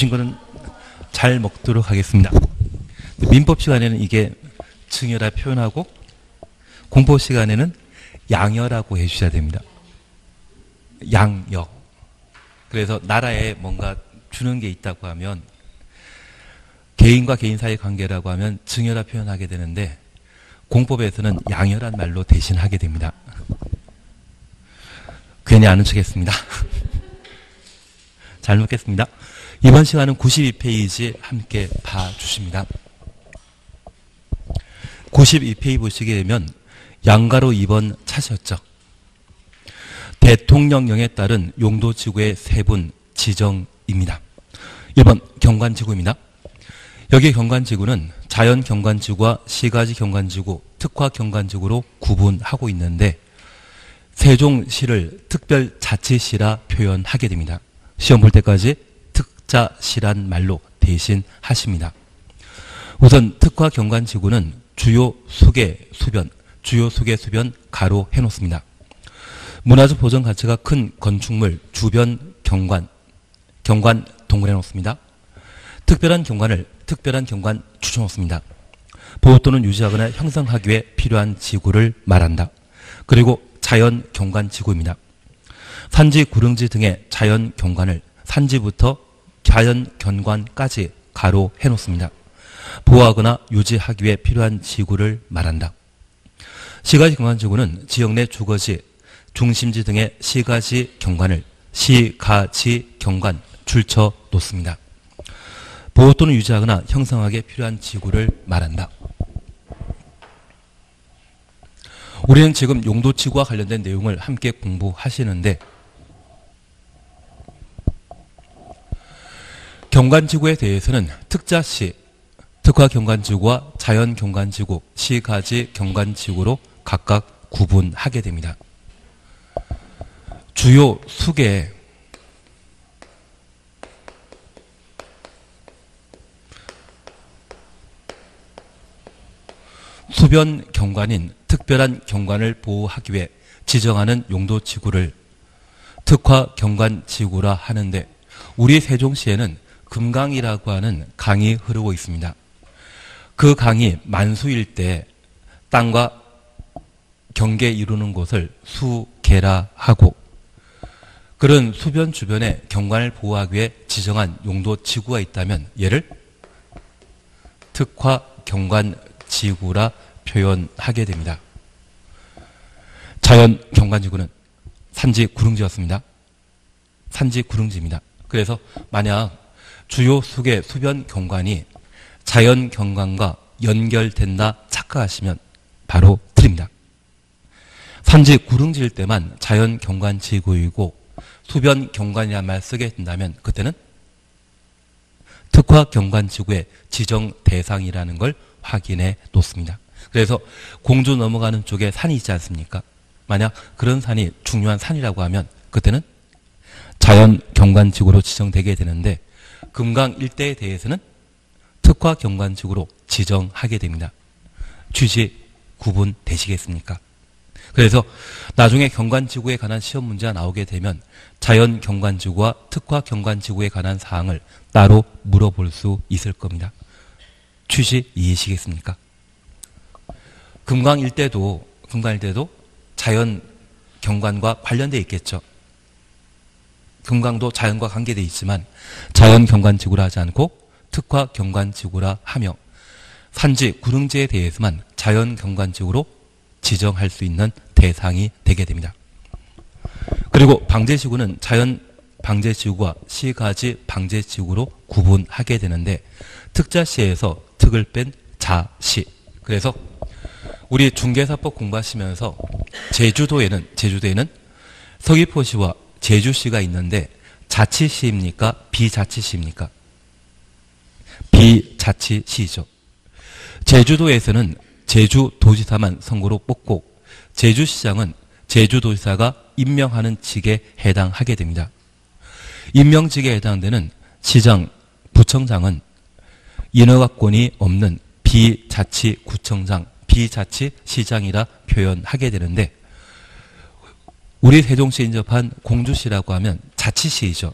주신 거는 잘 먹도록 하겠습니다. 민법 시간에는 이게 증여라 표현하고 공법 시간에는 양여라고 해주셔야 됩니다. 양여. 그래서 나라에 뭔가 주는 게 있다고 하면 개인과 개인 사이 관계라고 하면 증여라 표현하게 되는데 공법에서는 양여란 말로 대신하게 됩니다. 괜히 아는 척 했습니다. 잘 먹겠습니다. 이번 시간은 92페이지 함께 봐주십니다. 92페이지 보시게 되면 양가로 2번 차셨죠. 대통령령에 따른 용도지구의 세분 지정입니다. 1번 경관지구입니다. 여기 경관지구는 자연 경관지구와 시가지 경관지구, 특화 경관지구로 구분하고 있는데 세종시를 특별자치시라 표현하게 됩니다. 시험 볼 때까지 특자시란 말로 대신하십니다. 우선 특화 경관 지구는 주요 수계 수변, 주요 수계 수변 가로 해놓습니다. 문화적 보전 가치가 큰 건축물 주변 경관, 경관 동굴해 놓습니다. 특별한 경관을 특별한 경관 추천 놓습니다. 보호 또는 유지하거나 형성하기 위해 필요한 지구를 말한다. 그리고 자연 경관 지구입니다. 산지, 구릉지 등의 자연 경관을 산지부터 자연 경관까지 가로 해 놓습니다. 보호하거나 유지하기 위해 필요한 지구를 말한다. 시가지 경관지구는 지역 내 주거지, 중심지 등의 시가지 경관을 시가지 경관 줄쳐 놓습니다. 보호 또는 유지하거나 형성하기 필요한 지구를 말한다. 우리는 지금 용도지구와 관련된 내용을 함께 공부하시는데 경관지구에 대해서는 특자시, 특화 경관지구와 자연 경관지구, 시가지 경관지구로 각각 구분하게 됩니다. 주요 수계 수변 경관인 특별한 경관을 보호하기 위해 지정하는 용도 지구를 특화 경관 지구라 하는데 우리 세종시에는 금강이라고 하는 강이 흐르고 있습니다. 그 강이 만수일 때 땅과 경계 이루는 곳을 수계라 하고 그런 수변 주변에 경관을 보호하기 위해 지정한 용도 지구가 있다면 얘를 특화 경관 지구라 표현하게 됩니다. 자연 경관 지구는 산지 구릉지였습니다. 산지 구릉지입니다. 그래서 만약 주요 수계 수변 경관이 자연 경관과 연결된다 착각하시면 바로 틀립니다. 산지 구릉지일 때만 자연 경관 지구이고 수변 경관이란 말 쓰게 된다면 그때는 특화 경관 지구의 지정 대상이라는 걸 확인해 놓습니다. 그래서 공주 넘어가는 쪽에 산이 있지 않습니까? 만약 그런 산이 중요한 산이라고 하면 그때는 자연 경관 지구로 지정되게 되는데 금강 일대에 대해서는 특화 경관지구로 지정하게 됩니다. 취지 구분되시겠습니까? 그래서 나중에 경관지구에 관한 시험 문제가 나오게 되면 자연 경관지구와 특화 경관지구에 관한 사항을 따로 물어볼 수 있을 겁니다. 취지 이해시겠습니까? 금강 일대도 금강 일대도 자연 경관과 관련돼 있겠죠. 금강도 자연과 관계돼 있지만 자연 경관 지구라 하지 않고 특화 경관 지구라 하며 산지 구릉지에 대해서만 자연 경관 지구로 지정할 수 있는 대상이 되게 됩니다. 그리고 방제지구는 자연 방제지구와 시가지 방제지구로 구분하게 되는데 특자시에서 특을 뺀 자시. 그래서 우리 중개사법 공부하시면서 제주도에는 제주도에는 서귀포시와 제주시가 있는데 자치시입니까? 비자치시입니까? 비자치시죠. 제주도에서는 제주도지사만 선거로 뽑고 제주시장은 제주도지사가 임명하는 직에 해당하게 됩니다. 임명직에 해당되는 시장, 부청장은 인허가권이 없는 비자치구청장, 비자치시장이라 표현하게 되는데 우리 세종시에 인접한 공주시라고 하면 자치시이죠.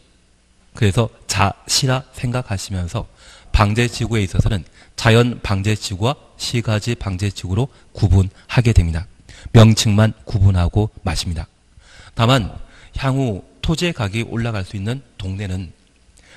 그래서 자시라 생각하시면서 방제지구에 있어서는 자연 방제지구와 시가지 방제지구로 구분하게 됩니다. 명칭만 구분하고 마십니다. 다만 향후 토지의 가격이 올라갈 수 있는 동네는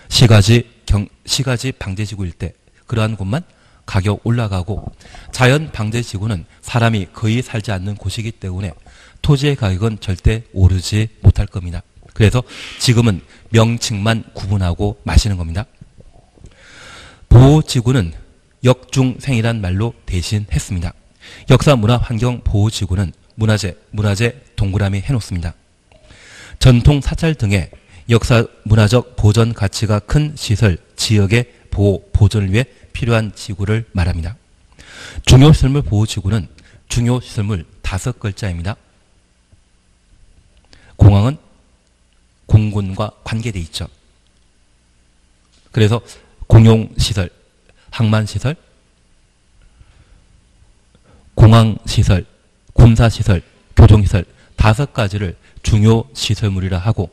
시가지 경, 시가지 방제지구일 때 그러한 곳만 가격 올라가고 자연 방제지구는 사람이 거의 살지 않는 곳이기 때문에 토지의 가격은 절대 오르지 못할 겁니다. 그래서 지금은 명칭만 구분하고 마시는 겁니다. 보호지구는 역중생이란 말로 대신했습니다. 역사 문화 환경 보호지구는 문화재, 문화재 동그라미 해놓습니다. 전통 사찰 등의 역사 문화적 보존 가치가 큰 시설, 지역의 보호, 보존을 위해 필요한 지구를 말합니다. 중요시설물 보호지구는 중요시설물 다섯 글자입니다. 공항은 공군과 관계돼 있죠. 그래서 공용시설, 항만시설, 공항시설, 군사시설, 교정시설 다섯 가지를 중요시설물이라 하고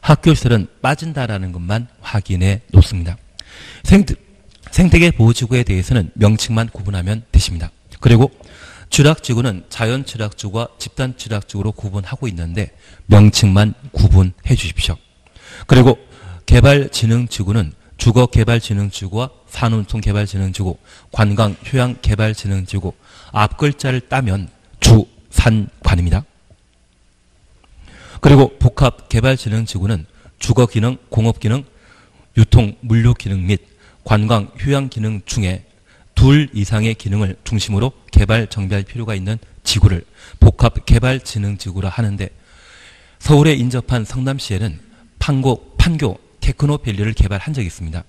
학교시설은 빠진다라는 것만 확인해 놓습니다. 생태, 생태계 보호지구에 대해서는 명칭만 구분하면 되십니다. 그리고 쥐락지구는 자연 쥐락지구와 집단 쥐락지구로 구분하고 있는데 명칭만 구분해 주십시오. 그리고 개발진흥지구는 주거개발진흥지구와 산운송개발진흥지구, 관광휴양개발진흥지구 앞 글자를 따면 주산관입니다. 그리고 복합개발진흥지구는 주거기능, 공업기능, 유통, 물류기능 및 관광, 휴양기능 중에 둘 이상의 기능을 중심으로 개발 정비할 필요가 있는 지구를 복합개발진흥지구라 하는데 서울에 인접한 성남시에는 판고, 판교 테크노밸리를 개발한 적이 있습니다.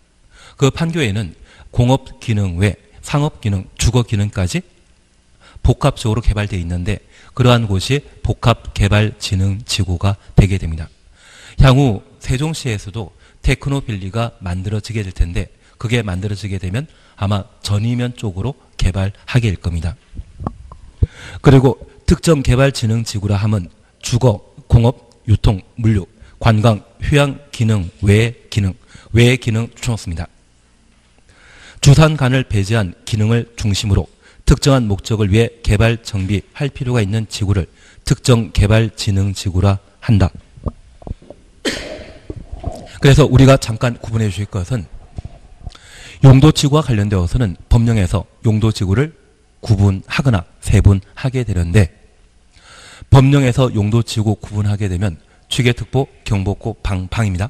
그 판교에는 공업 기능 외 상업 기능, 주거 기능까지 복합적으로 개발되어 있는데 그러한 곳이 복합개발진흥지구가 되게 됩니다. 향후 세종시에서도 테크노빌리가 만들어지게 될 텐데 그게 만들어지게 되면 아마 전이면 쪽으로 개발하게 될 겁니다. 그리고 특정 개발진흥지구라 하면 주거, 공업, 유통, 물류, 관광, 휴양 기능, 외 기능, 외 기능 추천습니다. 주산간을 배제한 기능을 중심으로 특정한 목적을 위해 개발 정비할 필요가 있는 지구를 특정 개발 진흥 지구라 한다. 그래서 우리가 잠깐 구분해 주실 것은 용도지구와 관련되어서는 법령에서 용도지구를 구분하거나 세분하게 되는데 법령에서 용도지구 구분하게 되면 취계특보, 경보고, 방, 방입니다.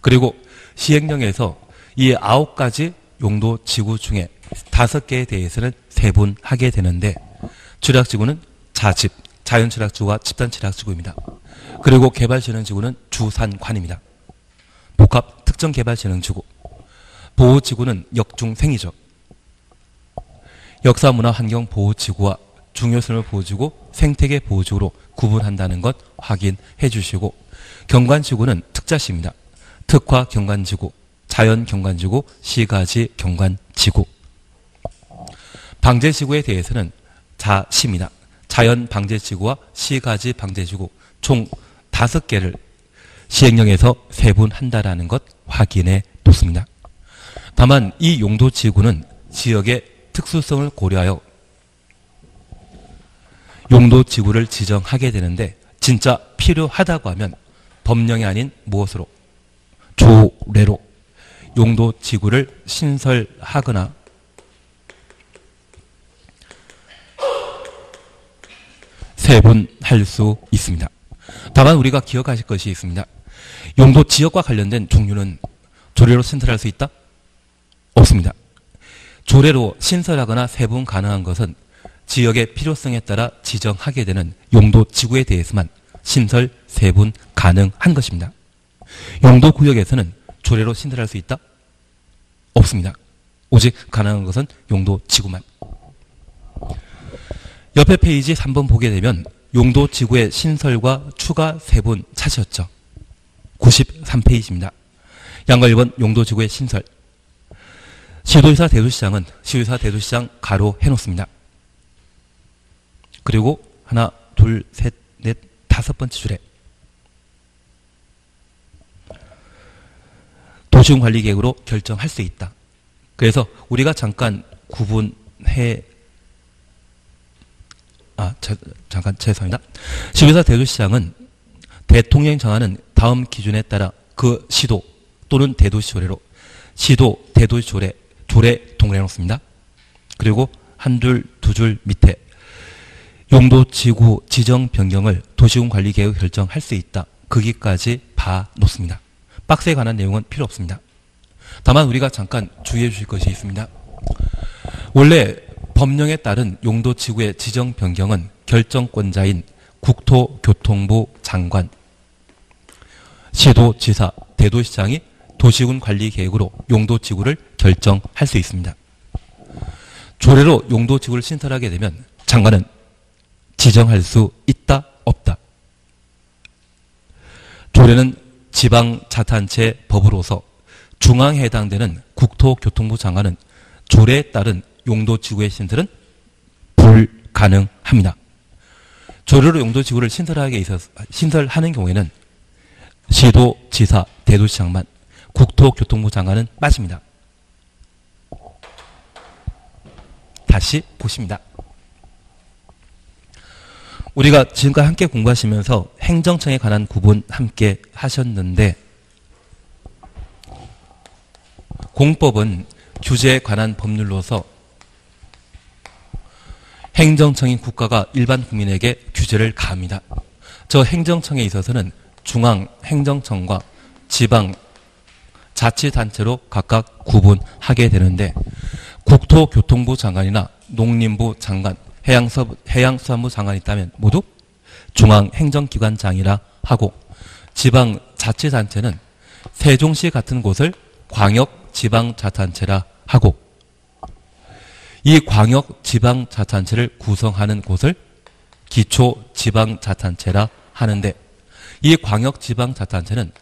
그리고 시행령에서 이 아홉 가지 용도 지구 중에 다섯 개에 대해서는 세분하게 되는데 취락지구는 자집, 자연취락지구와 집단취락지구입니다. 그리고 개발진흥지구는 주산관입니다. 복합 특정개발진흥지구, 보호지구는 역중생이죠. 역사 문화 환경 보호지구와 중요성을 보호지구, 생태계 보호지구로 구분한다는 것 확인해 주시고 경관지구는 특자시입니다. 특화 경관지구, 자연 경관지구, 시가지 경관지구. 방제지구에 대해서는 자시입니다. 자연 방제지구와 시가지 방제지구 총 다섯 개를 시행령에서 세분한다라는 것 확인해 놓습니다. 다만 이 용도 지구는 지역의 특수성을 고려하여 용도 지구를 지정하게 되는데 진짜 필요하다고 하면 법령이 아닌 무엇으로 조례로 용도 지구를 신설하거나 세분할 수 있습니다. 다만 우리가 기억하실 것이 있습니다. 용도 지역과 관련된 종류는 조례로 신설할 수 있다? 없습니다. 조례로 신설하거나 세분 가능한 것은 지역의 필요성에 따라 지정하게 되는 용도 지구에 대해서만 신설 세분 가능한 것입니다. 용도 구역에서는 조례로 신설할 수 있다? 없습니다. 오직 가능한 것은 용도 지구만. 옆에 페이지 3번 보게 되면 용도 지구의 신설과 추가 세분 찾으셨죠? 93페이지입니다. 양과 1번 용도 지구의 신설. 시도의사 대도시장은 시도의사 대도시장 가로 해놓습니다. 그리고 하나, 둘, 셋, 넷, 다섯 번째 줄에 도시군 관리 계획으로 결정할 수 있다. 그래서 우리가 잠깐 구분해 아 저, 잠깐 죄송합니다. 시도사 대도시장은 대통령이 정하는 다음 기준에 따라 그 시도 또는 대도시 조례로 시도 대도시 조례 조례 동그래 놓습니다. 그리고 한 줄, 두 줄 밑에 용도 지구 지정 변경을 도시군 관리 계획 결정할 수 있다. 거기까지 봐 놓습니다. 박스에 관한 내용은 필요 없습니다. 다만 우리가 잠깐 주의해 주실 것이 있습니다. 원래 법령에 따른 용도 지구의 지정 변경은 결정권자인 국토교통부 장관, 시도지사, 대도시장이 도시군 관리 계획으로 용도 지구를 결정할 수 있습니다. 조례로 용도 지구를 신설하게 되면 장관은 지정할 수 있다 없다. 조례는 지방 자탄체 법으로서 중앙에 해당되는 국토교통부 장관은 조례에 따른 용도 지구의 신설은 불가능합니다. 조례로 용도 지구를 신설하게 있어서 신설하는 경우에는 시도, 지사, 대도시장만 국토교통부 장관은 빠집니다. 다시 보십니다. 우리가 지금까지 함께 공부하시면서 행정청에 관한 구분 함께 하셨는데 공법은 규제에 관한 법률로서 행정청인 국가가 일반 국민에게 규제를 가합니다. 저 행정청에 있어서는 중앙행정청과 지방 자치단체로 각각 구분하게 되는데 국토교통부 장관이나 농림부 장관, 해양수산부 장관이 있다면 모두 중앙행정기관장이라 하고 지방자치단체는 세종시 같은 곳을 광역지방자치단체라 하고 이 광역지방자치단체를 구성하는 곳을 기초지방자치단체라 하는데 이 광역지방자치단체는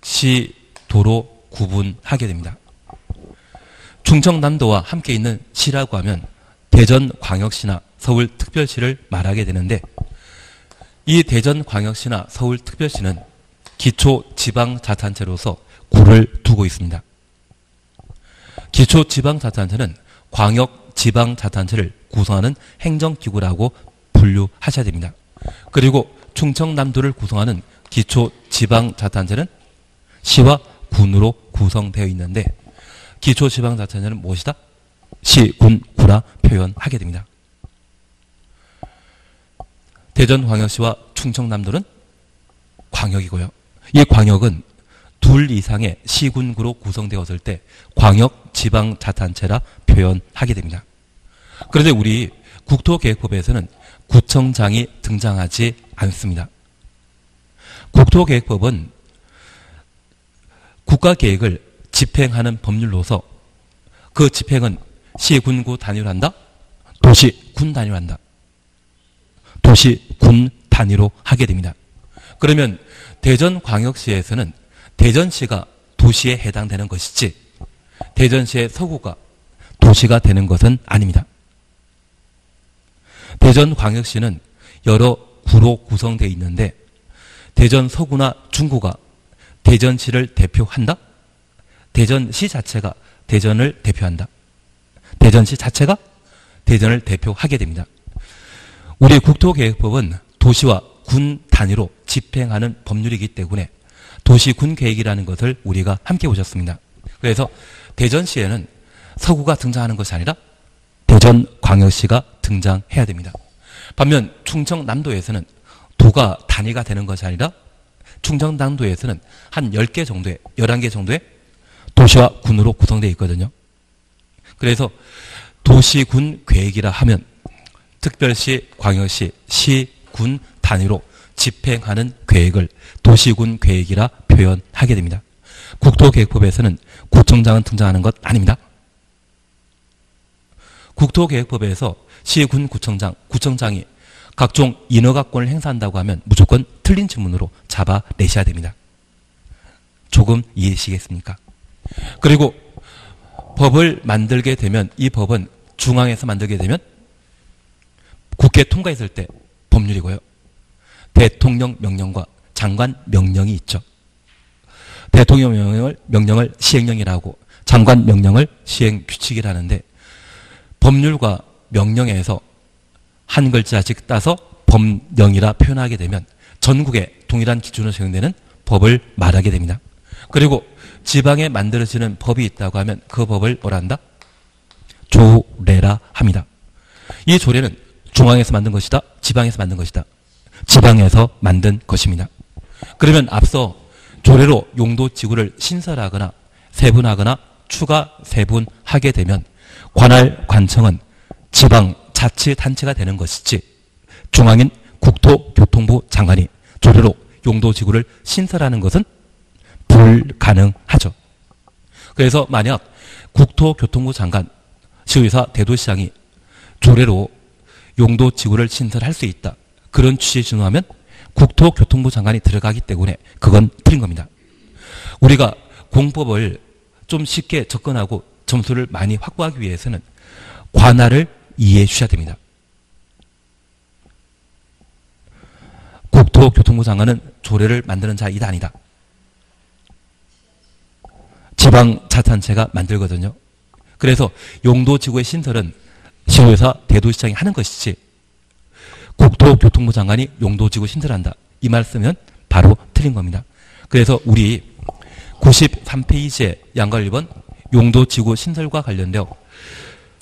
시, 도로 구분하게 됩니다. 충청남도와 함께 있는 시라고 하면 대전광역시나 서울특별시를 말하게 되는데 이 대전광역시나 서울특별시는 기초지방자치단체로서 구를 두고 있습니다. 기초지방자치단체는 광역지방자치단체를 구성하는 행정기구라고 분류하셔야 됩니다. 그리고 충청남도를 구성하는 기초지방자치단체는 시와 군으로 구성되어 있는데 기초지방자치단체는 무엇이다? 시, 군, 구라 표현하게 됩니다. 대전 광역시와 충청남도는 광역이고요. 이 광역은 둘 이상의 시군구로 구성되었을 때 광역 지방자치단체라 표현하게 됩니다. 그런데 우리 국토계획법에서는 구청장이 등장하지 않습니다. 국토계획법은 국가 계획을 집행하는 법률로서 그 집행은 시, 군, 구 단위로 한다? 도시, 군 단위로 한다. 도시, 군 단위로 하게 됩니다. 그러면 대전광역시에서는 대전시가 도시에 해당되는 것이지 대전시의 서구가 도시가 되는 것은 아닙니다. 대전광역시는 여러 구로 구성되어 있는데 대전 서구나 중구가 대전시를 대표한다? 대전시 자체가 대전을 대표한다. 대전시 자체가 대전을 대표하게 됩니다. 우리 국토계획법은 도시와 군 단위로 집행하는 법률이기 때문에 도시군 계획이라는 것을 우리가 함께 보셨습니다. 그래서 대전시에는 서구가 등장하는 것이 아니라 대전광역시가 등장해야 됩니다. 반면 충청남도에서는 도가 단위가 되는 것이 아니라 충청남도에서는 한 10개 정도의 11개 정도의 도시와 군으로 구성되어 있거든요. 그래서 도시군 계획이라 하면 특별시, 광역시, 시, 군 단위로 집행하는 계획을 도시군 계획이라 표현하게 됩니다. 국토계획법에서는 구청장은 등장하는 것 아닙니다. 국토계획법에서 시군 구청장, 구청장이 각종 인허가권을 행사한다고 하면 무조건 틀린 질문으로 잡아내셔야 됩니다. 조금 이해하시겠습니까? 그리고 법을 만들게 되면 이 법은 중앙에서 만들게 되면 국회 통과했을 때 법률이고요. 대통령 명령과 장관 명령이 있죠. 대통령 명령을, 명령을 시행령이라고 장관 명령을 시행 규칙이라는데 법률과 명령에서 한 글자씩 따서 법령이라 표현하게 되면 전국에 동일한 기준으로 적용되는 법을 말하게 됩니다. 그리고 지방에 만들어지는 법이 있다고 하면 그 법을 뭐라 한다? 조례라 합니다. 이 조례는 중앙에서 만든 것이다. 지방에서 만든 것이다. 지방에서 만든 것입니다. 그러면 앞서 조례로 용도 지구를 신설하거나 세분하거나 추가 세분하게 되면 관할 관청은 지방 자치 단체가 되는 것이지 중앙인 국토교통부 장관이 조례로 용도 지구를 신설하는 것은 불가능하죠. 그래서 만약 국토교통부 장관, 시의사, 대도시장이 조례로 용도 지구를 신설할 수 있다. 그런 취지에 준하면 국토교통부 장관이 들어가기 때문에 그건 틀린 겁니다. 우리가 공법을 좀 쉽게 접근하고 점수를 많이 확보하기 위해서는 관할을 이해해 주셔야 됩니다. 국토교통부 장관은 조례를 만드는 자이다 아니다. 지방자치단체가 만들거든요. 그래서 용도지구의 신설은 시도에서 대도시장이 하는 것이지 국토교통부 장관이 용도지구 신설한다. 이 말씀은 바로 틀린 겁니다. 그래서 우리 93페이지에 양가 1번 용도지구 신설과 관련되어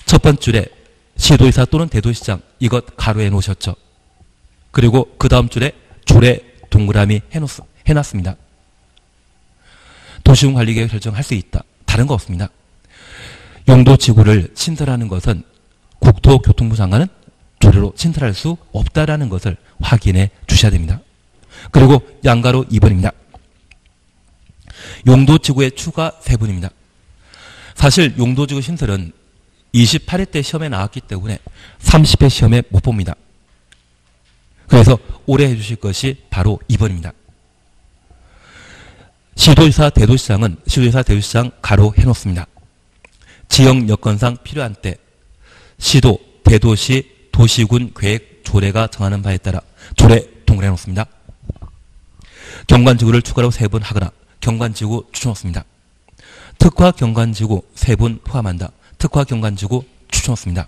첫 번째 시도의사 또는 대도시장 이것 가로해 놓으셨죠. 그리고 그 다음 줄에 조례 동그라미 해놓, 해놨습니다. 도시군 관리계획 결정할 수 있다. 다른 거 없습니다. 용도 지구를 신설하는 것은 국토교통부 장관은 조례로 신설할 수 없다라는 것을 확인해 주셔야 됩니다. 그리고 양가로 2번입니다. 용도 지구의 추가 세분입니다. 사실 용도 지구 신설은 28회 때 시험에 나왔기 때문에 30회 시험에 못 봅니다. 그래서 올해 해주실 것이 바로 2번입니다. 시도지사 대도시장은 시도지사 대도시장 가로 해놓습니다. 지역 여건상 필요한 때 시도, 대도시, 도시군 계획 조례가 정하는 바에 따라 조례 동그래 놓습니다. 경관지구를 추가로 세 번 하거나 경관지구 추천없습니다. 특화 경관지구 세분 포함한다. 특화 경관지구 추천없습니다.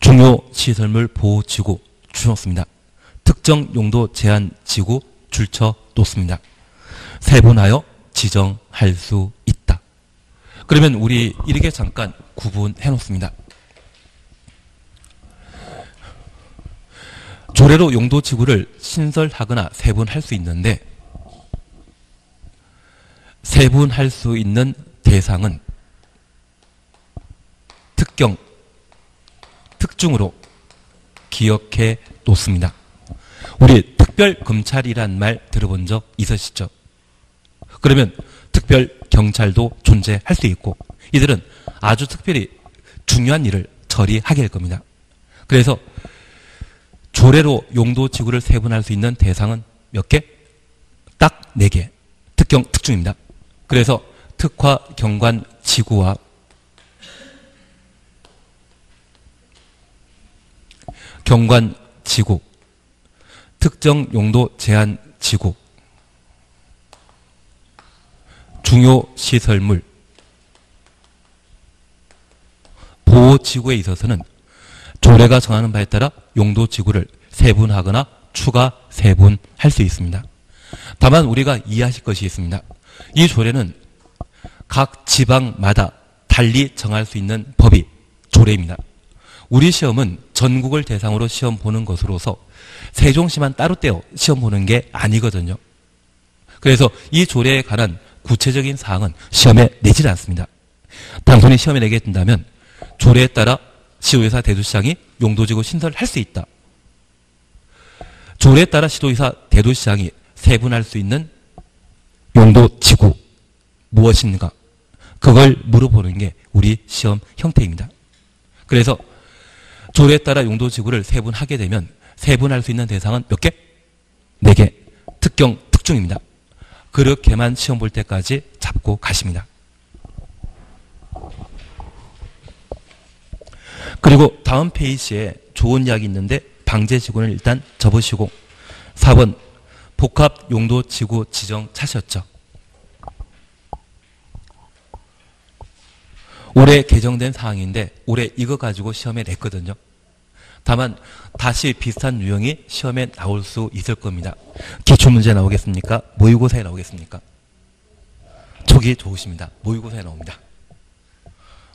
중요 시설물 보호지구 추천없습니다. 특정 용도 제한 지구 줄쳐 놓습니다. 세분하여 지정할 수 있다. 그러면 우리 이렇게 잠깐 구분해 놓습니다. 조례로 용도 지구를 신설하거나 세분할 수 있는데 세분할 수 있는 대상은 특경, 특중으로 기억해 놓습니다. 우리 특별검찰이란 말 들어본 적 있으시죠? 그러면 특별경찰도 존재할 수 있고 이들은 아주 특별히 중요한 일을 처리하게 될 겁니다. 그래서 조례로 용도 지구를 세분할 수 있는 대상은 몇 개? 딱네 개. 특경 특중입니다. 그래서 특화 경관 지구와 경관 지구, 특정 용도 제한 지구, 중요 시설물, 보호 지구에 있어서는 조례가 정하는 바에 따라 용도 지구를 세분하거나 추가 세분할 수 있습니다. 다만 우리가 이해하실 것이 있습니다. 이 조례는 각 지방마다 달리 정할 수 있는 법이 조례입니다. 우리 시험은 전국을 대상으로 시험 보는 것으로서 세종시만 따로 떼어 시험 보는 게 아니거든요. 그래서 이 조례에 관한 구체적인 사항은 시험에 내질 않습니다. 단순히 시험에 내게 된다면 조례에 따라 시도의사 대도시장이 용도지구 신설할 수 있다. 조례에 따라 시도의사 대도시장이 세분할 수 있는 용도지구 무엇인가 그걸 물어보는 게 우리 시험 형태입니다. 그래서 조례에 따라 용도 지구를 세분하게 되면 세분할 수 있는 대상은 몇 개? 네 개. 특경, 특중입니다. 그렇게만 시험 볼 때까지 잡고 가십니다. 그리고 다음 페이지에 좋은 이야기 있는데 방제 지구는 일단 접으시고 4번 복합 용도 지구 지정 차셨죠. 올해 개정된 사항인데 올해 이거 가지고 시험에 냈거든요. 다만 다시 비슷한 유형이 시험에 나올 수 있을 겁니다. 기출문제 나오겠습니까? 모의고사에 나오겠습니까? 촉이 좋으십니다. 모의고사에 나옵니다.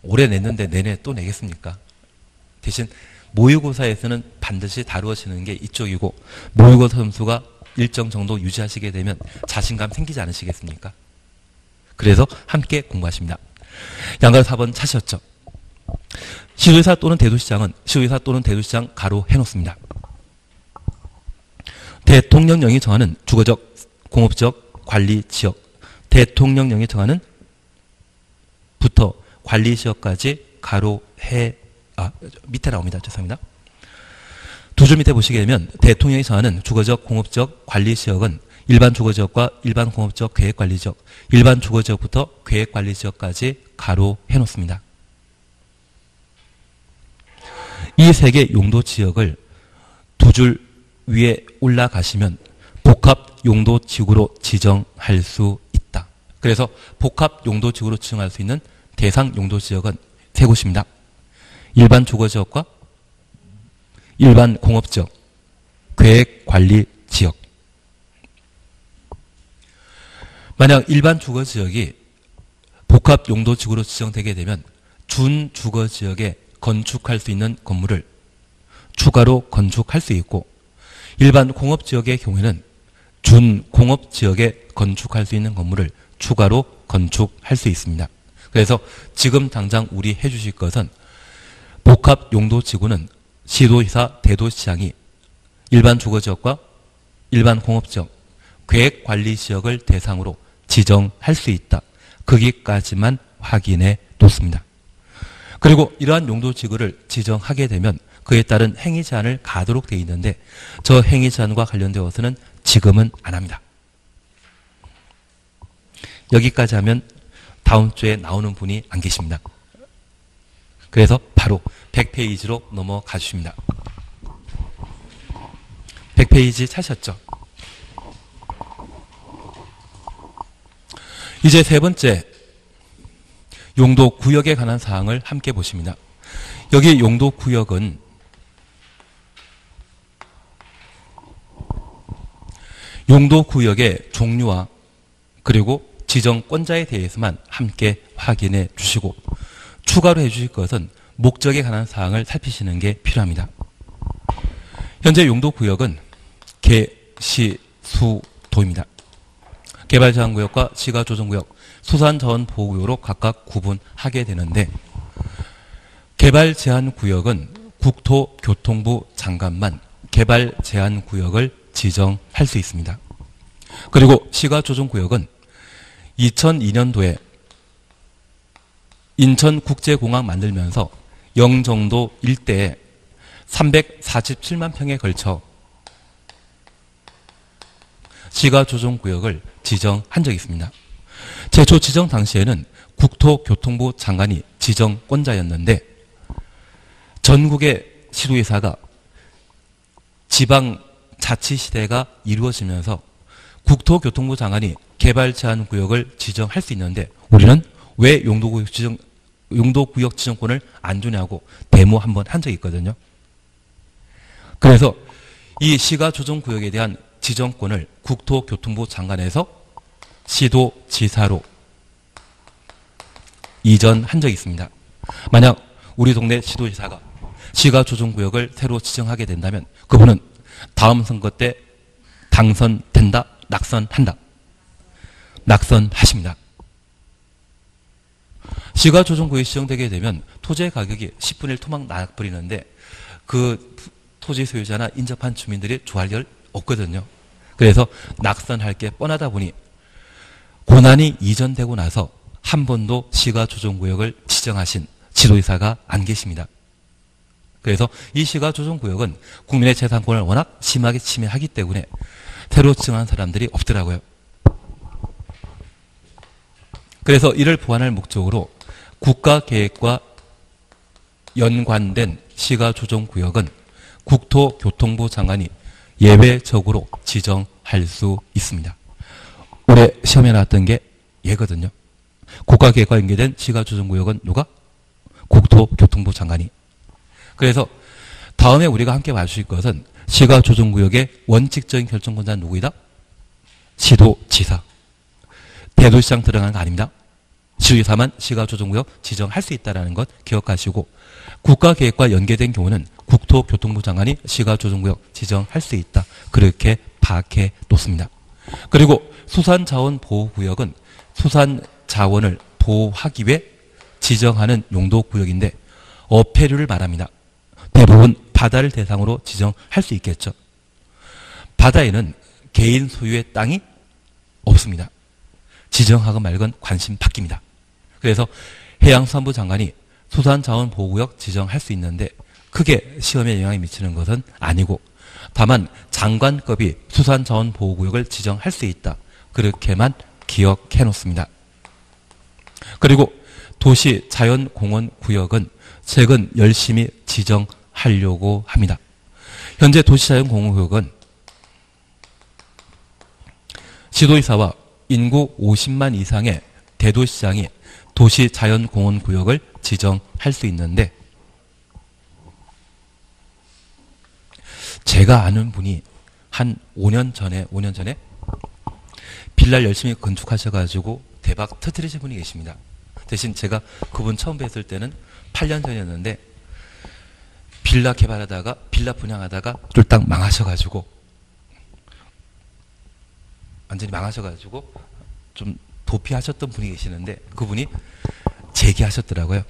올해 냈는데 내내 또 내겠습니까? 대신 모의고사에서는 반드시 다루어지는 게 이쪽이고 모의고사 점수가 일정 정도 유지하시게 되면 자신감 생기지 않으시겠습니까? 그래서 함께 공부하십니다. 양가 4번 찾으셨죠? 시도의사 또는 대도시장은 시도의사 또는 대도시장 가로 해놓습니다. 대통령령이 정하는 주거적, 공업적, 관리 지역 대통령령이 정하는 부터 관리 지역까지 가로 해, 아, 밑에 나옵니다. 죄송합니다. 두 줄 밑에 보시게 되면 대통령이 정하는 주거적, 공업적, 관리 지역은 일반 주거 지역과 일반 공업 지역 계획 관리 지역, 일반 주거 지역부터 계획 관리 지역까지 가로 해 놓습니다. 이 세 개 용도 지역을 두 줄 위에 올라가시면 복합 용도 지구로 지정할 수 있다. 그래서 복합 용도 지구로 지정할 수 있는 대상 용도 지역은 세 곳입니다. 일반 주거 지역과 일반 공업 지역, 계획 관리 지역. 만약 일반 주거 지역이 복합 용도 지구로 지정되게 되면 준 주거 지역에 건축할 수 있는 건물을 추가로 건축할 수 있고 일반 공업 지역의 경우에는 준 공업 지역에 건축할 수 있는 건물을 추가로 건축할 수 있습니다. 그래서 지금 당장 우리 해주실 것은 복합 용도 지구는 시도지사 대도시장이 일반 주거 지역과 일반 공업 지역, 계획 관리 지역을 대상으로 지정할 수 있다. 거기까지만 확인해 놓습니다. 그리고 이러한 용도 지구를 지정하게 되면 그에 따른 행위 제한을 가도록 되어 있는데 저 행위 제한과 관련되어서는 지금은 안 합니다. 여기까지 하면 다음 주에 나오는 분이 안 계십니다. 그래서 바로 100페이지로 넘어가 주십니다. 100페이지 찾으셨죠? 이제 세 번째 용도 구역에 관한 사항을 함께 보십니다. 여기 용도 구역은 용도 구역의 종류와 그리고 지정권자에 대해서만 함께 확인해 주시고 추가로 해 주실 것은 목적에 관한 사항을 살피시는 게 필요합니다. 현재 용도 구역은 개, 시, 수, 도입니다. 개발 제한 구역과 시가조정 구역, 수산 자원 보호 구역으로 각각 구분하게 되는데 개발 제한 구역은 국토교통부 장관만 개발 제한 구역을 지정할 수 있습니다. 그리고 시가 조정 구역은 2002년도에 인천국제공항 만들면서 영정도 일대에 347만 평에 걸쳐 시가조정구역을 지정한 적이 있습니다. 제초 지정 당시에는 국토교통부 장관이 지정권자였는데 전국의 시도의사가 지방자치시대가 이루어지면서 국토교통부 장관이 개발 제한 구역을 지정할 수 있는데 우리는 왜 용도구역 지정 용도구역 지정권을 안 주냐고 데모 한 번 한 적이 있거든요. 그래서 이 시가 조정 구역에 대한 지정권을 국토교통부 장관에서 시도 지사로 이전한 적이 있습니다. 만약 우리 동네 시도지사가 시가 조정구역을 새로 지정하게 된다면 그분은 다음 선거 때 당선된다, 낙선한다. 낙선하십니다. 시가 조정구역이 지정되게 되면 토지의 가격이 10분의 1 토막 나락버리는데 그 토지 소유자나 인접한 주민들이 좋아할 일 없거든요. 그래서 낙선할 게 뻔하다 보니 고난이 이전되고 나서 한 번도 시가 조정구역을 지정하신 지도의사가 안 계십니다. 그래서 이 시가 조정구역은 국민의 재산권을 워낙 심하게 침해하기 때문에 새로 지정한 사람들이 없더라고요. 그래서 이를 보완할 목적으로 국가계획과 연관된 시가 조정구역은 국토교통부 장관이 예외적으로 지정할 수 있습니다. 올해 시험에 나왔던 게 얘거든요. 국가계획과 연계된 시가조정구역은 누가? 국토교통부 장관이. 그래서 다음에 우리가 함께 봐주실 것은 시가조정구역의 원칙적인 결정권자는 누구이다? 시도지사. 대도시장 들어가는 거 아닙니다. 시도지사만 시가조정구역 지정할 수 있다는 것 기억하시고 국가계획과 연계된 경우는 국토교통부 장관이 시가조정구역 지정할 수 있다. 그렇게 파악해 놓습니다. 그리고 수산자원보호구역은 수산자원을 보호하기 위해 지정하는 용도구역인데 어패류를 말합니다. 대부분 바다를 대상으로 지정할 수 있겠죠. 바다에는 개인 소유의 땅이 없습니다. 지정하건 말건 관심 바뀝니다. 그래서 해양수산부 장관이 수산자원보호구역 지정할 수 있는데 크게 시험에 영향이 미치는 것은 아니고 다만 장관급이 수산자원보호구역을 지정할 수 있다. 그렇게만 기억해 놓습니다. 그리고 도시 자연공원 구역은 최근 열심히 지정하려고 합니다. 현재 도시자연공원 구역은 지도의사와 인구 50만 이상의 대도시장이 도시 자연 공원 구역을 지정할 수 있는데 제가 아는 분이 한 5년 전에 5년 전에 빌라를 열심히 건축하셔 가지고 대박 터트리신 분이 계십니다. 대신 제가 그분 처음 뵀을 때는 8년 전이었는데 빌라 개발하다가 빌라 분양하다가 쫄딱 망하셔 가지고 완전히 망하셔 가지고 좀 도피하셨던 분이 계시는데 그분이 재기하셨더라고요.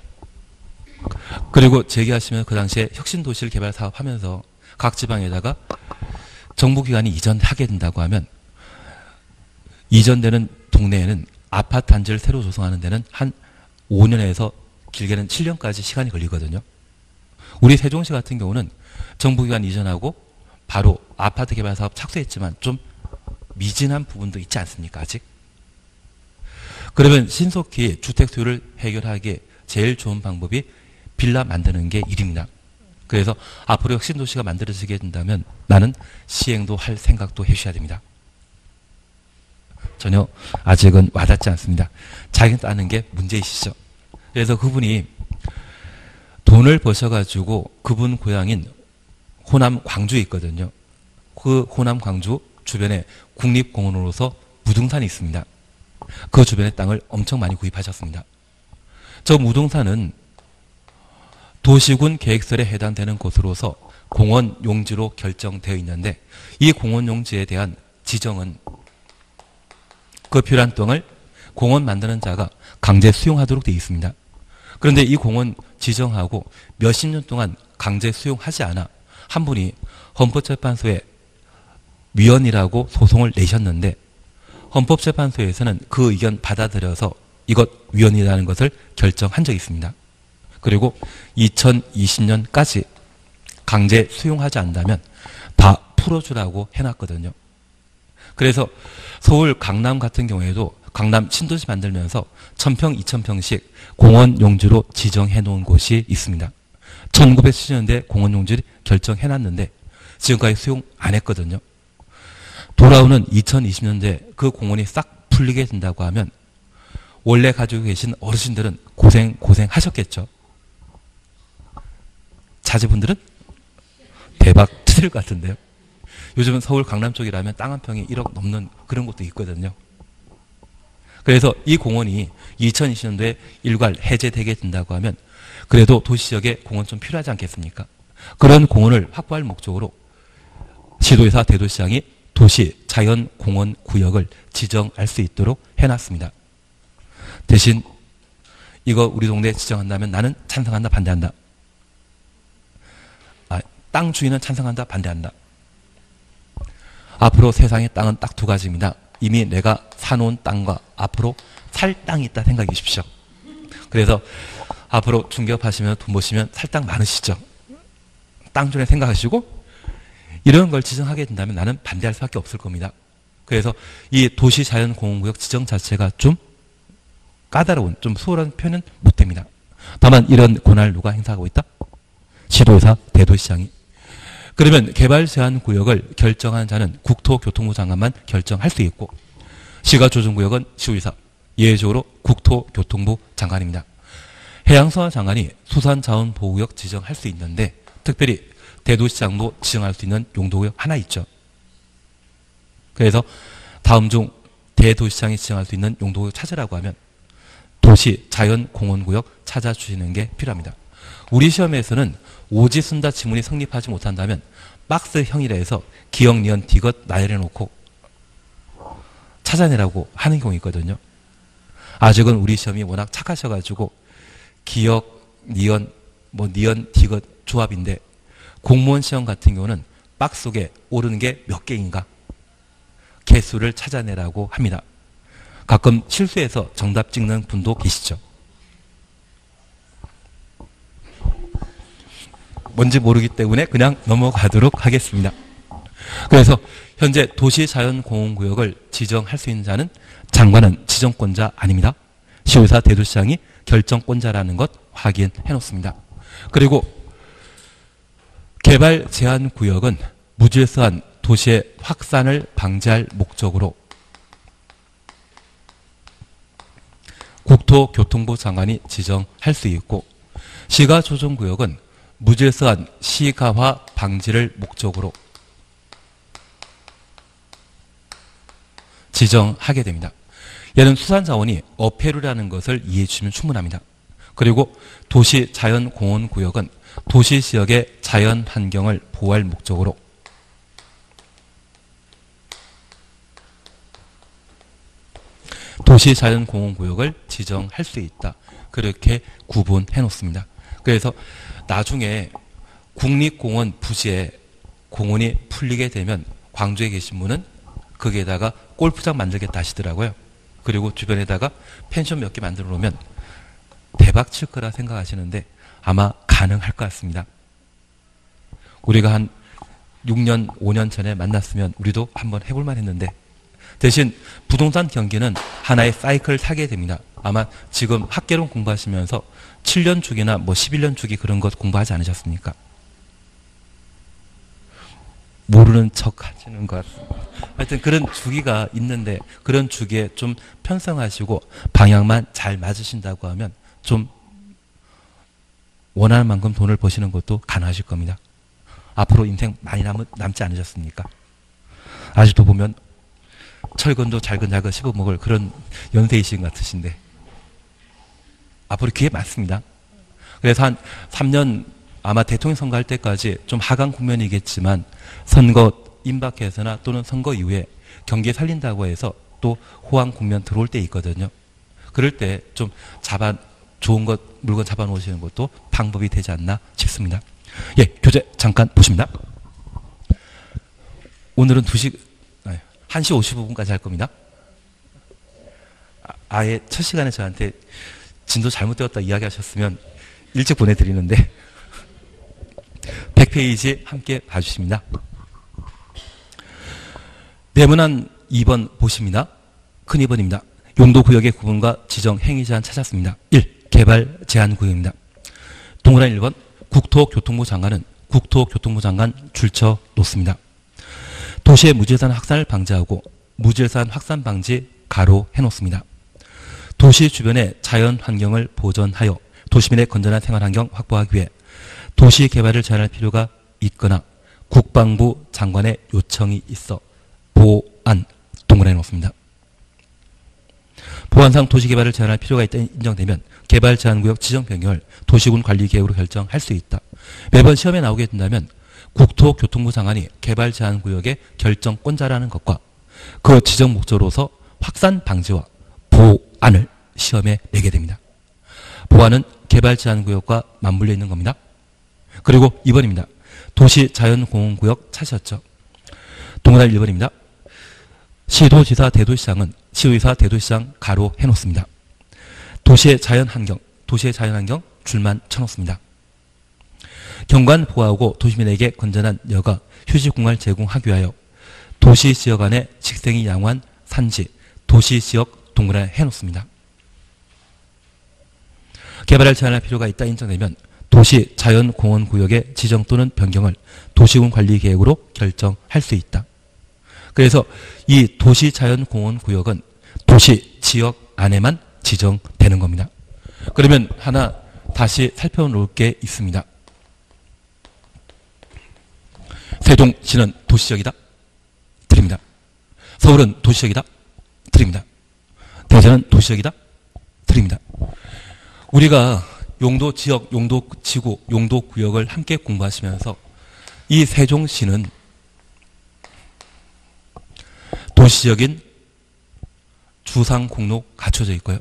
그리고 재기하시면 그 당시에 혁신도시를 개발 사업하면서 각 지방에다가 정부기관이 이전하게 된다고 하면 이전되는 동네에는 아파트 단지를 새로 조성하는 데는 한 5년에서 길게는 7년까지 시간이 걸리거든요. 우리 세종시 같은 경우는 정부기관 이전하고 바로 아파트 개발 사업 착수했지만 좀 미진한 부분도 있지 않습니까, 아직? 그러면 신속히 주택 수요를 해결하기에 제일 좋은 방법이 빌라 만드는 게 일입니다. 그래서 앞으로 혁신도시가 만들어지게 된다면 나는 시행도 할 생각도 해주셔야 됩니다. 전혀 아직은 와닿지 않습니다. 자기는 따는 게 문제이시죠. 그래서 그분이 돈을 버셔가지고 그분 고향인 호남 광주에 있거든요. 그 호남 광주 주변에 국립공원으로서 무등산이 있습니다. 그 주변의 땅을 엄청 많이 구입하셨습니다. 저 무등산은 도시군 계획설에 해당되는 곳으로서 공원 용지로 결정되어 있는데 이 공원 용지에 대한 지정은 그 필요한 땅을 공원 만드는 자가 강제 수용하도록 되어 있습니다. 그런데 이 공원 지정하고 몇십 년 동안 강제 수용하지 않아 한 분이 헌법재판소에 위원이라고 소송을 내셨는데 헌법재판소에서는 그 의견 받아들여서 이것 위원이라는 것을 결정한 적이 있습니다. 그리고 2020년까지 강제 수용하지 않는다면 다 풀어주라고 해놨거든요. 그래서 서울 강남 같은 경우에도 강남 신도시 만들면서 천평, 이천평씩 공원 용지로 지정해 놓은 곳이 있습니다. 1970년대 공원 용지를 결정해 놨는데 지금까지 수용 안 했거든요. 돌아오는 2020년대 그 공원이 싹 풀리게 된다고 하면 원래 가지고 계신 어르신들은 고생 고생 하셨겠죠. 자제분들은 대박 트릴 것 같은데요. 요즘은 서울 강남 쪽이라면 땅 한 평이 1억 넘는 그런 곳도 있거든요. 그래서 이 공원이 2020년도에 일괄 해제되게 된다고 하면 그래도 도시 지역에 공원 좀 필요하지 않겠습니까? 그런 공원을 확보할 목적으로 시도의사 대도시장이 도시 자연 공원 구역을 지정할 수 있도록 해놨습니다. 대신 이거 우리 동네에 지정한다면 나는 찬성한다 반대한다. 땅 주인은 찬성한다, 반대한다. 앞으로 세상의 땅은 딱 두 가지입니다. 이미 내가 사놓은 땅과 앞으로 살 땅이 있다 생각해 주십시오. 그래서 앞으로 중개업 하시면 돈 버시면 살 땅 많으시죠. 땅 중에 생각하시고 이런 걸 지정하게 된다면 나는 반대할 수밖에 없을 겁니다. 그래서 이 도시 자연 공원구역 지정 자체가 좀 까다로운, 좀 수월한 표현은 못 됩니다. 다만 이런 권한을 누가 행사하고 있다? 지도사 대도시장이 그러면 개발 제한 구역을 결정하는 자는 국토교통부 장관만 결정할 수 있고 시가 조정 구역은 시의사 예외적으로 국토교통부 장관입니다. 해양수산 장관이 수산자원보호구역 지정할 수 있는데 특별히 대도시장도 지정할 수 있는 용도구역 하나 있죠. 그래서 다음 중 대도시장이 지정할 수 있는 용도구역 찾으라고 하면 도시 자연 공원 구역 찾아주시는 게 필요합니다. 우리 시험에서는 오지 순다 지문이 성립하지 못한다면 박스형이라 해서 기억, 니언, 디귿 나열해 놓고 찾아내라고 하는 경우 있거든요. 아직은 우리 시험이 워낙 착하셔가지고 기억, 니언, 뭐 니언, 디귿 조합인데 공무원 시험 같은 경우는 박스 속에 오르는 게 몇 개인가 개수를 찾아내라고 합니다. 가끔 실수해서 정답 찍는 분도 계시죠. 뭔지 모르기 때문에 그냥 넘어가도록 하겠습니다. 그래서 현재 도시자연공원구역을 지정할 수 있는 자는 장관은 지정권자 아닙니다. 시의사 대도시장이 결정권자라는 것 확인해 놓습니다. 그리고 개발 제한 구역은 무질서한 도시의 확산을 방지할 목적으로 국토교통부 장관이 지정할 수 있고 시가 조정구역은 무질서한 시가화 방지를 목적으로 지정하게 됩니다. 얘는 수산자원이 어패류라는 것을 이해해 주시면 충분합니다. 그리고 도시 자연 공원 구역은 도시 지역의 자연 환경을 보호할 목적으로 도시 자연 공원 구역을 지정할 수 있다. 그렇게 구분해 놓습니다. 그래서 나중에 국립공원 부지에 공원이 풀리게 되면 광주에 계신 분은 거기에다가 골프장 만들겠다 하시더라고요. 그리고 주변에다가 펜션 몇 개 만들어 놓으면 대박 칠 거라 생각하시는데 아마 가능할 것 같습니다. 우리가 한 6년, 5년 전에 만났으면 우리도 한번 해볼 만 했는데 대신 부동산 경기는 하나의 사이클을 타게 됩니다. 아마 지금 학계론 공부하시면서 7년 주기나 뭐 11년 주기 그런 것 공부하지 않으셨습니까? 모르는 척 하시는 것 같습니다. 하여튼 그런 주기가 있는데 그런 주기에 좀 편성하시고 방향만 잘 맞으신다고 하면 좀 원하는 만큼 돈을 버시는 것도 가능하실 겁니다. 앞으로 인생 많이 남, 남지 않으셨습니까? 아직도 보면 철근도 잘근잘근 씹어먹을 그런 연세이신 같으신데 앞으로 기회 많습니다. 그래서 한 3년 아마 대통령 선거할 때까지 좀 하강 국면이겠지만 선거 임박해서나 또는 선거 이후에 경기 살린다고 해서 또 호황 국면 들어올 때 있거든요. 그럴 때 좀 잡아 좋은 것 물건 잡아 놓으시는 것도 방법이 되지 않나 싶습니다. 예, 교재 잠깐 보십니다. 오늘은 2시 1시 55분까지 할 겁니다. 아, 아예 첫 시간에 저한테 진도 잘못되었다 이야기하셨으면 일찍 보내드리는데 100페이지 함께 봐주십니다. 네모난 2번 보십니다. 큰 2번입니다. 용도구역의 구분과 지정 행위제한 찾았습니다. 1. 개발 제한 구역입니다. 동그란 1번 국토교통부 장관은 국토교통부 장관 줄쳐 놓습니다. 도시의 무질산 확산을 방지하고 무질산 확산 방지 가로 해놓습니다. 도시 주변의 자연 환경을 보존하여 도시민의 건전한 생활 환경 확보하기 위해 도시 개발을 제한할 필요가 있거나 국방부 장관의 요청이 있어 보안 동그라미 놓습니다. 보안상 도시 개발을 제한할 필요가 있다 인정되면 개발 제한구역 지정 변경을 도시군 관리 계획으로 결정할 수 있다. 매번 시험에 나오게 된다면 국토교통부 장관이 개발 제한 구역의 결정권자라는 것과 그 지정 목적으로서 확산 방지와 보안을 시험에 내게 됩니다. 보안은 개발 제한 구역과 맞물려 있는 겁니다. 그리고 2번입니다. 도시 자연공원구역 찾으셨죠? 동그란 1번입니다. 시도지사 대도시장은 시의사 대도시장 가로 해놓습니다. 도시의 자연 환경, 도시의 자연 환경 줄만 쳐놓습니다. 경관 보호하고 도시민에게 건전한 여가, 휴식 공간을 제공하기 위하여 도시 지역 안에 직생이 양호한 산지, 도시 지역 동그라미 해놓습니다. 개발을 제한할 필요가 있다 인정되면 도시 자연 공원 구역의 지정 또는 변경을 도시군 관리 계획으로 결정할 수 있다. 그래서 이 도시 자연 공원 구역은 도시 지역 안에만 지정되는 겁니다. 그러면 하나 다시 살펴놓을 게 있습니다. 세종시는 도시적이다? 드립니다. 서울은 도시적이다? 드립니다. 대전은 도시적이다? 드립니다. 우리가 용도 지역, 용도 지구, 용도 구역을 함께 공부하시면서 이 세종시는 도시적인 주상 공로 갖춰져 있고요.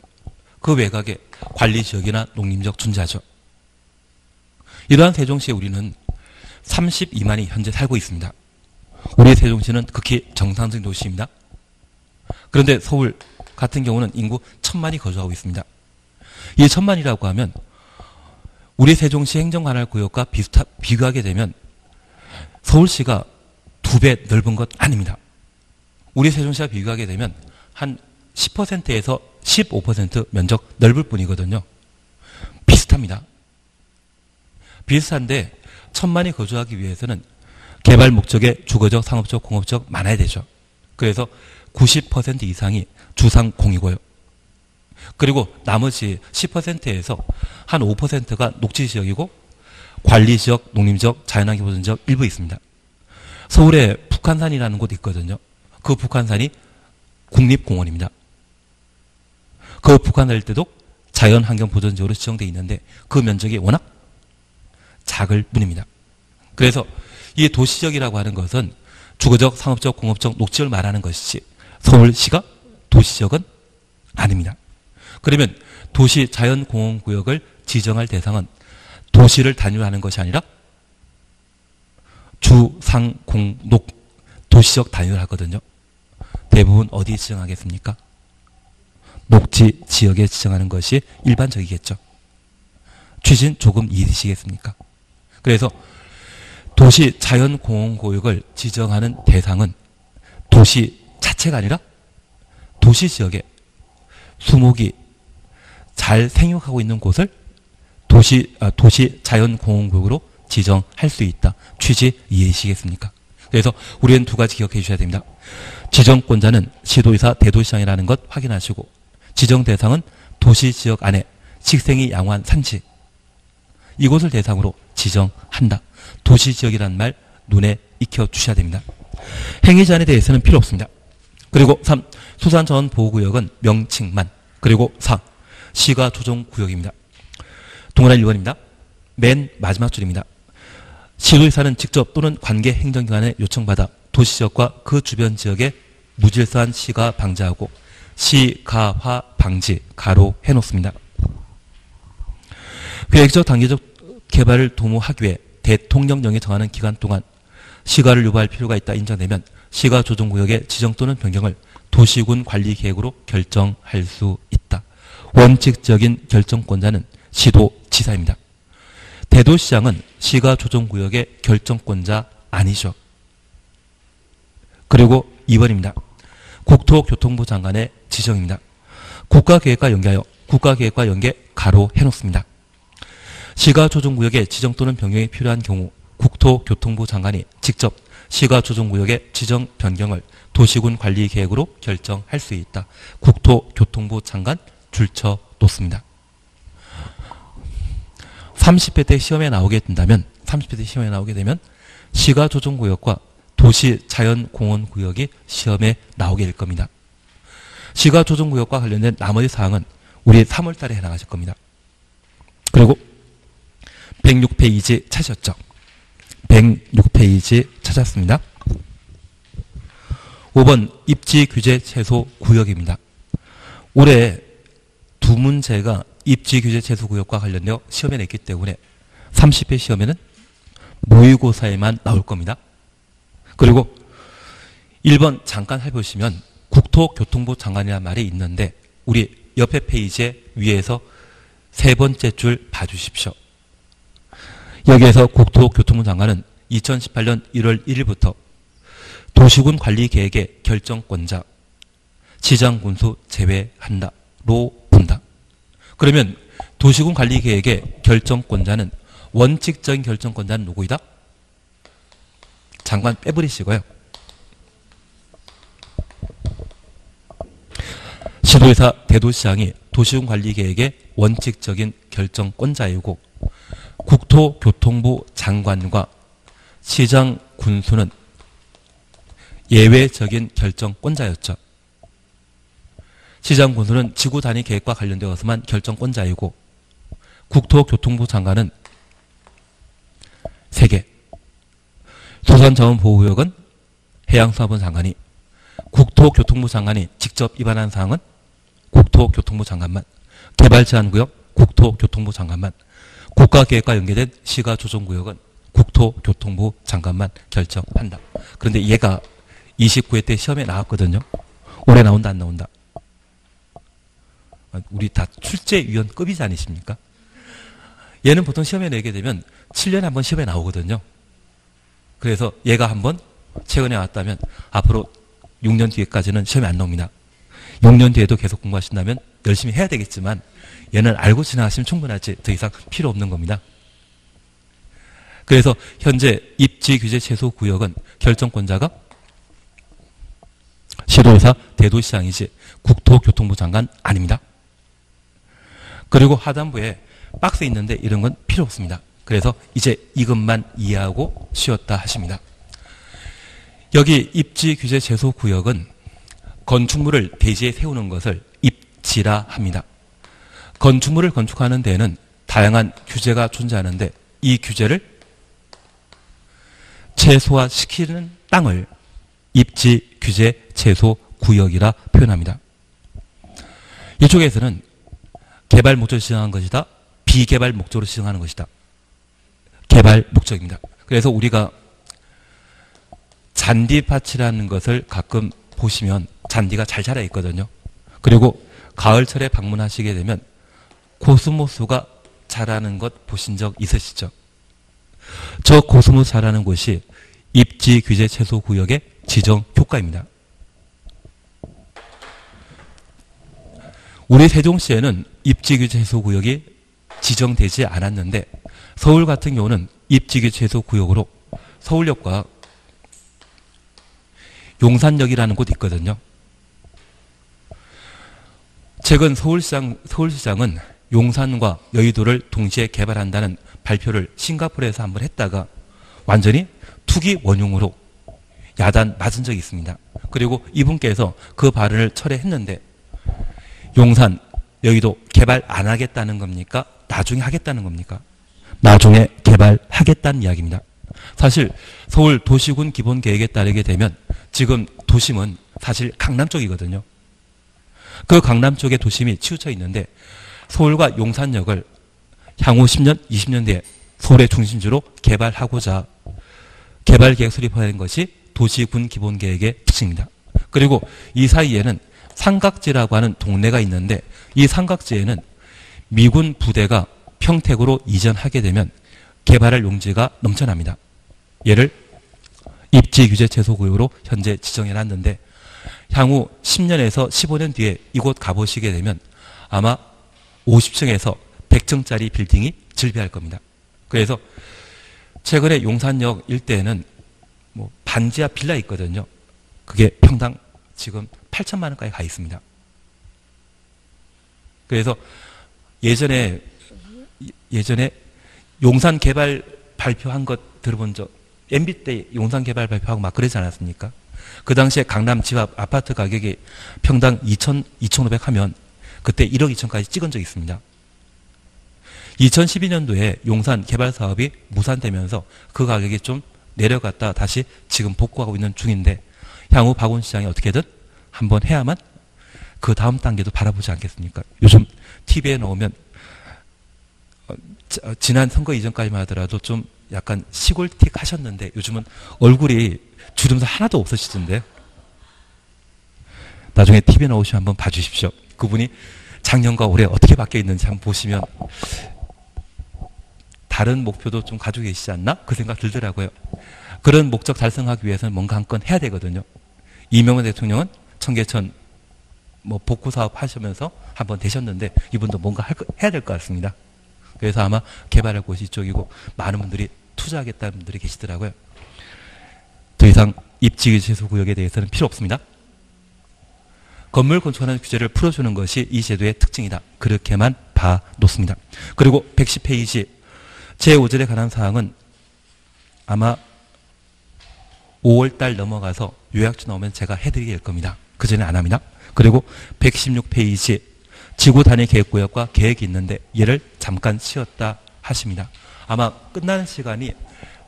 그 외곽에 관리 지역이나 농림적 존재하죠. 이러한 세종시에 우리는 32만이 현재 살고 있습니다. 우리 세종시는 극히 정상적인 도시입니다. 그런데 서울 같은 경우는 인구 천만이 거주하고 있습니다. 이 천만이라고 하면 우리 세종시 행정관할 구역과 비슷하, 비교하게 되면 서울시가 두 배 넓은 것 아닙니다. 우리 세종시와 비교하게 되면 한 10%에서 15% 면적 넓을 뿐이거든요. 비슷합니다. 비슷한데 천만이 거주하기 위해서는 개발 목적의 주거적, 상업적, 공업적 많아야 되죠. 그래서 90% 이상이 주상공이고요. 그리고 나머지 10%에서 한 5%가 녹지 지역이고 관리 지역, 농림 지역, 자연환경 보전 지역 일부 있습니다. 서울에 북한산이라는 곳이 있거든요. 그 북한산이 국립공원입니다. 그 북한할 때도 자연환경 보전지역으로 지정되어 있는데 그 면적이 워낙 작을 뿐입니다. 그래서 이 도시적이라고 하는 것은 주거적, 상업적, 공업적 녹지를 말하는 것이지 서울시가 도시적은 아닙니다. 그러면 도시 자연공원구역을 지정할 대상은 도시를 단위로하는 것이 아니라 주 상 공 녹 도시적 단위로 하거든요. 대부분 어디 지정하겠습니까? 녹지 지역에 지정하는 것이 일반적이겠죠. 취진 조금 이해되시겠습니까? 그래서 도시 자연공원구역을 지정하는 대상은 도시 자체가 아니라 도시 지역에 수목이 잘 생육하고 있는 곳을 도시 아, 도시 자연공원구역으로 지정할 수 있다. 취지 이해하시겠습니까? 그래서 우리는 두 가지 기억해 주셔야 됩니다. 지정권자는 시도의사 대도시장이라는 것 확인하시고 지정 대상은 도시 지역 안에 식생이 양호한 산지 이곳을 대상으로 지정한다. 도시 지역이라는 말 눈에 익혀 주셔야 됩니다. 행위 제한에 대해서는 필요 없습니다. 그리고 3. 수산자원 보호구역은 명칭만. 그리고 4. 시가 조정 구역입니다. 동그란 1번입니다. 맨 마지막 줄입니다. 시도의사는 직접 또는 관계 행정기관에 요청받아 도시 지역과 그 주변 지역에 무질서한 시가 방지하고 시가화 방지 가로 해놓습니다. 계획적 단계적 개발을 도모하기 위해 대통령령이 정하는 기간 동안 시가를 유보할 필요가 있다 인정되면 시가 조정구역의 지정 또는 변경을 도시군 관리 계획으로 결정할 수 있다. 원칙적인 결정권자는 시도 지사입니다. 대도시장은 시가 조정구역의 결정권자 아니죠. 그리고 2번입니다. 국토교통부 장관의 지정입니다. 국가계획과 연계하여 국가계획과 연계 가로 해놓습니다. 시가 조정구역의 지정 또는 변경이 필요한 경우 국토교통부 장관이 직접 시가 조정구역의 지정 변경을 도시군 관리 계획으로 결정할 수 있다. 국토교통부 장관 줄쳐 놓습니다. 30회 때 시험에 나오게 된다면 30회 때 시험에 나오게 되면 시가 조정구역과 도시 자연 공원 구역이 시험에 나오게 될 겁니다. 시가 조정 구역과 관련된 나머지 사항은 우리 3월 달에 해 나가실 겁니다. 그리고 106페이지 찾으셨죠? 106페이지 찾았습니다. 5번 입지 규제 최소 구역입니다. 올해 두 문제가 입지 규제 최소 구역과 관련되어 시험에 냈기 때문에 30회 시험에는 모의고사에만 나올 겁니다. 그리고 1번 잠깐 해보시면 국토교통부 장관이라는 말이 있는데 우리 옆에 페이지에 위에서 세 번째 줄 봐주십시오. 여기에서 국토교통부 장관은 2018년 1월 1일부터 도시군 관리 계획의 결정권자 지장군수 제외한다로 본다. 그러면 도시군 관리 계획의 결정권자는 원칙적인 결정권자는 누구이다? 장관 빼버리시고요. 시도의사 대도시장이 도시군 관리 계획의 원칙적인 결정권자이고 국토교통부 장관과 시장 군수는 예외적인 결정권자였죠. 시장 군수는 지구 단위 계획과 관련되어서만 결정권자이고 국토교통부 장관은 3개 소산자원보호구역은 해양수산부 장관이 국토교통부 장관이 직접 위반한 사항은 국토교통부 장관만 개발제한구역 국토교통부 장관만 국가계획과 연계된 시가조정구역은 국토교통부 장관만 결정한다. 그런데 얘가 29회 때 시험에 나왔거든요. 올해 나온다 안 나온다. 우리 다 출제위원급이지 않으십니까? 얘는 보통 시험에 내게 되면 7년에 한 번 시험에 나오거든요. 그래서 얘가 한번 최근에 왔다면 앞으로 6년 뒤에까지는 시험에 안 나옵니다. 6년 뒤에도 계속 공부하신다면 열심히 해야 되겠지만 얘는 알고 지나가시면 충분하지 더 이상 필요 없는 겁니다. 그래서 현재 입지 규제 최소 구역은 결정권자가 시도의사 대도시장이지 국토교통부 장관 아닙니다. 그리고 하단부에 박스 있는데 이런 건 필요 없습니다. 그래서 이제 이것만 이해하고 쉬었다 하십니다. 여기 입지 규제 제소 구역은 건축물을 대지에 세우는 것을 입지라 합니다. 건축물을 건축하는 데에는 다양한 규제가 존재하는데 이 규제를 최소화시키는 땅을 입지 규제 최소 구역이라 표현합니다. 이쪽에서는 개발 목적을 지정한 것이다. 비개발 목적으로 지정하는 것이다. 개발 목적입니다. 그래서 우리가 잔디밭이라는 것을 가끔 보시면 잔디가 잘 자라 있거든요. 그리고 가을철에 방문하시게 되면 코스모스가 자라는 것 보신 적 있으시죠? 저 코스모스 자라는 곳이 입지 규제 최소 구역의 지정 효과입니다. 우리 세종시에는 입지 규제 최소 구역이 지정되지 않았는데 서울 같은 경우는 입지규제 최소 구역으로 서울역과 용산역이라는 곳이 있거든요. 최근 서울시장, 서울시장은 용산과 여의도를 동시에 개발한다는 발표를 싱가포르에서 한번 했다가 완전히 투기 원흉으로 야단 맞은 적이 있습니다. 그리고 이분께서 그 발언을 철회했는데 용산, 여의도 개발 안 하겠다는 겁니까? 나중에 하겠다는 겁니까? 나중에 개발하겠다는 이야기입니다. 사실 서울 도시군 기본 계획에 따르게 되면 지금 도심은 사실 강남 쪽이거든요. 그 강남 쪽에 도심이 치우쳐 있는데 서울과 용산역을 향후 10년, 20년 뒤에 서울의 중심지로 개발하고자 개발 계획 수립하는 것이 도시군 기본 계획의 특징입니다. 그리고 이 사이에는 삼각지라고 하는 동네가 있는데 이 삼각지에는 미군 부대가 평택으로 이전하게 되면 개발할 용지가 넘쳐납니다. 얘를 입지 규제 최소 구역으로 현재 지정해 놨는데 향후 10년에서 15년 뒤에 이곳 가보시게 되면 아마 50층에서 100층짜리 빌딩이 즐비할 겁니다. 그래서 최근에 용산역 일대에는 뭐 반지하 빌라 있거든요. 그게 평당 지금 8천만 원까지 가 있습니다. 그래서 예전에 예전에 용산 개발 발표한 것 들어본 적 MB 때 용산 개발 발표하고 막 그러지 않았습니까? 그 당시에 강남 집 앞 아파트 가격이 평당 2천 2,500 하면 그때 1억 2천까지 찍은 적이 있습니다. 2012년도에 용산 개발 사업이 무산되면서 그 가격이 좀 내려갔다 다시 지금 복구하고 있는 중인데 향후 박원 시장이 어떻게든 한번 해야만 그 다음 단계도 바라보지 않겠습니까? 요즘 TV에 나오면 어, 지난 선거 이전까지만 하더라도 좀 약간 시골틱 하셨는데 요즘은 얼굴이 주름살 하나도 없으시던데 나중에 TV에 나오시면 한번 봐주십시오. 그분이 작년과 올해 어떻게 바뀌어 있는지 한번 보시면 다른 목표도 좀 가지고 계시지 않나? 그 생각 들더라고요. 그런 목적 달성하기 위해서는 뭔가 한 건 해야 되거든요. 이명호 대통령은 청계천 뭐 복구 사업 하시면서 한번 되셨는데 이분도 뭔가 할, 해야 될 것 같습니다. 그래서 아마 개발할 곳이 이쪽이고 많은 분들이 투자하겠다는 분들이 계시더라고요. 더 이상 입지 제소 구역에 대해서는 필요 없습니다. 건물 건축하는 규제를 풀어주는 것이 이 제도의 특징이다. 그렇게만 봐 놓습니다. 그리고 110페이지 제5절에 관한 사항은 아마 5월달 넘어가서 요약주 나오면 제가 해드리게 될 겁니다. 그 전에 안 합니다. 그리고 116페이지 지구 단위 계획 구역과 계획이 있는데 얘를 잠깐 쉬었다 하십니다. 아마 끝나는 시간이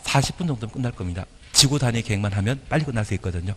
40분 정도면 끝날 겁니다. 지구 단위 계획만 하면 빨리 끝날 수 있거든요.